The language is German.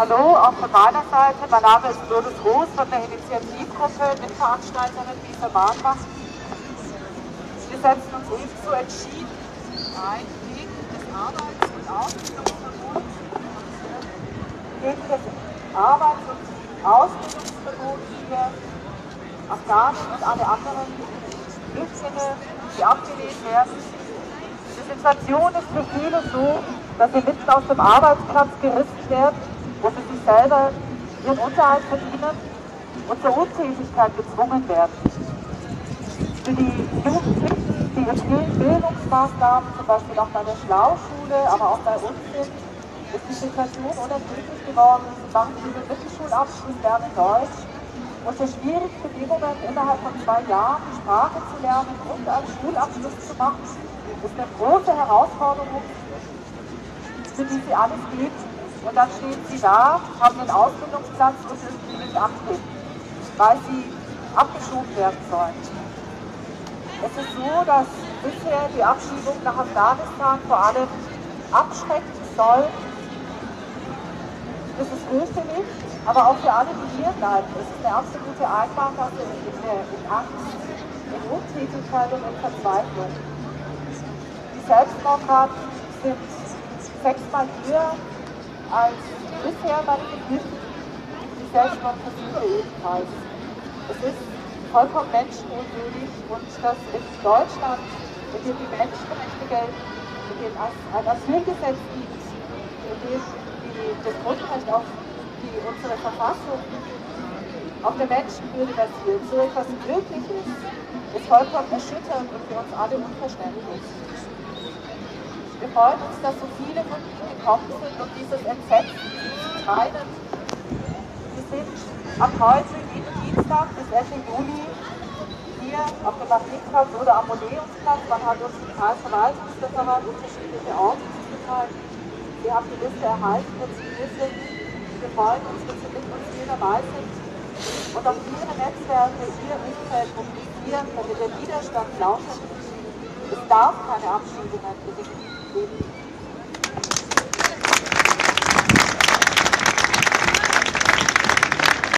Hallo, auch von meiner Seite. Mein Name ist Lourdes Roos von der Initiativgruppe Mitveranstalterin Wiese Bahnbach. Wir setzen uns ebenso entschieden ein gegen das Arbeits- und Ausbildungsverbot, gegen das Arbeits- und Ausbildungsverbot für Afghanen und alle anderen Flüchtlinge, die abgelehnt werden. Die Situation ist für viele so, dass sie mitten aus dem Arbeitsplatz gerissen werden, wo sie sich selber ihren Unterhalt verdienen und zur Untätigkeit gezwungen werden. Für die Jugendlichen, die in vielen Bildungsmaßnahmen, zum Beispiel auch bei der Schlauschule, aber auch bei uns sind, ist die Situation unerträglich geworden. Sie machen diesen Mittelschulabschluss, lernen Deutsch unter schwierigen Bedingungen innerhalb von zwei Jahren die Sprache zu lernen und einen Schulabschluss zu machen, ist eine große Herausforderung, für die sie alles gibt. Und dann stehen sie da, haben den Ausbildungsplatz und ihn nicht antreten, weil sie abgeschoben werden sollen. Es ist so, dass bisher die Abschiebung nach Afghanistan vor allem abschrecken soll. Das ist fürchterlich, aber auch für alle, die hier bleiben. Es ist eine absolute Einbahnkasse in, in, in Angst, in Untätigkeit und in Verzweiflung. Die Selbstmordraten sind sechsmal höher als bisher bei den Geflüchteten. Die Selbstmordversuche ebenfalls. Es ist vollkommen menschenunwürdig und dass in Deutschland, in dem die Menschenrechte gelten, in dem ein Asylgesetz gibt, in dem die, das Grundrecht auf die unsere Verfassung auf der Menschenwürde basiert, so etwas möglich ist, ist vollkommen erschütternd und für uns alle unverständlich. Wir freuen uns, dass so viele von Ihnen gekommen sind, um dieses Entsetzen zu teilen. Wir sind ab heute, jeden Dienstag bis Ende Juli, hier auf dem Marineplatz oder am Museumsplatz. Man hat uns im Kreisverwaltungsreferat unterschiedliche Orte zugeteilt. Wir haben die Liste erhalten, wo Sie hier sind. Wir freuen uns, dass Sie mit uns hier dabei sind und auch Ihre Netzwerke, Ihr Umfeld mobilisieren, damit der Widerstand lauter Es darf keine Abschiebungen geben.